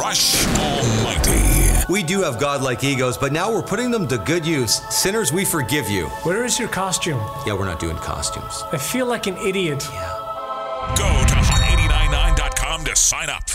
Rush Almighty. We do have godlike egos, but now we're putting them to good use. Sinners, we forgive you. Where is your costume? Yeah, we're not doing costumes. I feel like an idiot. Yeah. Go to hot899.com to sign up.